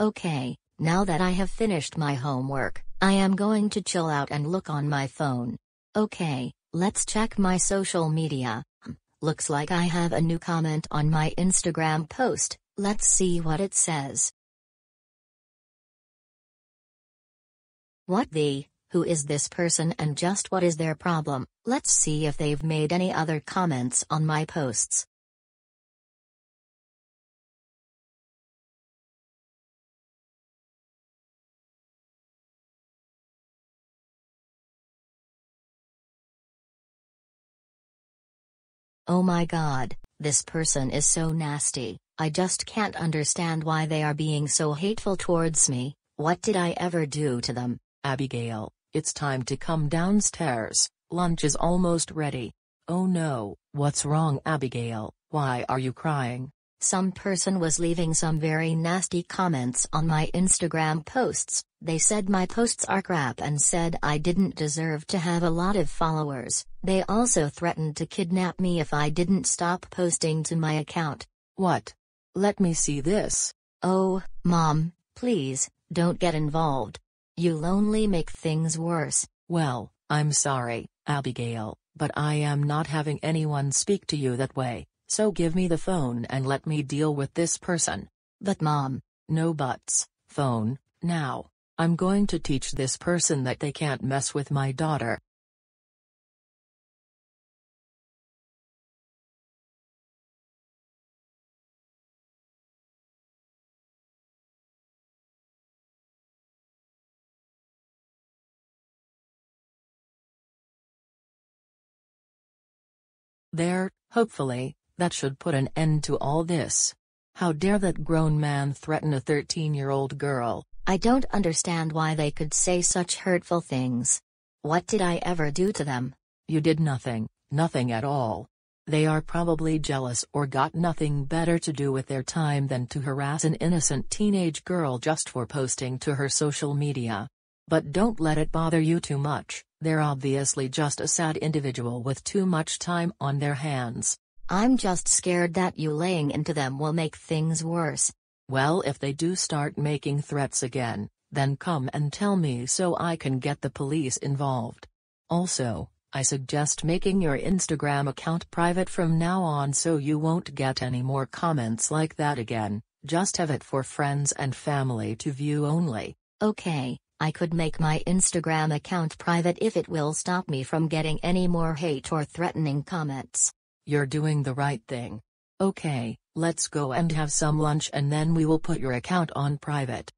Okay, now that I have finished my homework, I am going to chill out and look on my phone. Okay, let's check my social media. Hmm, Looks like I have a new comment on my Instagram post, let's see what it says. What the? Who is this person and just what is their problem? Let's see if they've made any other comments on my posts. Oh my god, this person is so nasty, I just can't understand why they are being so hateful towards me, what did I ever do to them? Abigail, it's time to come downstairs, lunch is almost ready. Oh no, what's wrong Abigail, why are you crying? Some person was leaving some very nasty comments on my Instagram posts. They said my posts are crap and said I didn't deserve to have a lot of followers. They also threatened to kidnap me if I didn't stop posting to my account. What? Let me see this. Oh, mom, please, don't get involved. You'll only make things worse. Well, I'm sorry, Abigail, but I am not having anyone speak to you that way, so give me the phone and let me deal with this person. But mom, No buts, phone, now. I'm going to teach this person that they can't mess with my daughter. There, hopefully, that should put an end to all this. How dare that grown man threaten a 13 year old girl? I don't understand why they could say such hurtful things. What did I ever do to them? You did nothing, nothing at all. They are probably jealous or got nothing better to do with their time than to harass an innocent teenage girl just for posting to her social media. But don't let it bother you too much, they're obviously just a sad individual with too much time on their hands. I'm just scared that you laying into them will make things worse. Well, if they do start making threats again, then come and tell me so I can get the police involved. Also, I suggest making your Instagram account private from now on so you won't get any more comments like that again, just have it for friends and family to view only. Okay, I could make my Instagram account private if it will stop me from getting any more hate or threatening comments. You're doing the right thing. Okay, let's go and have some lunch and then we will put your account on private.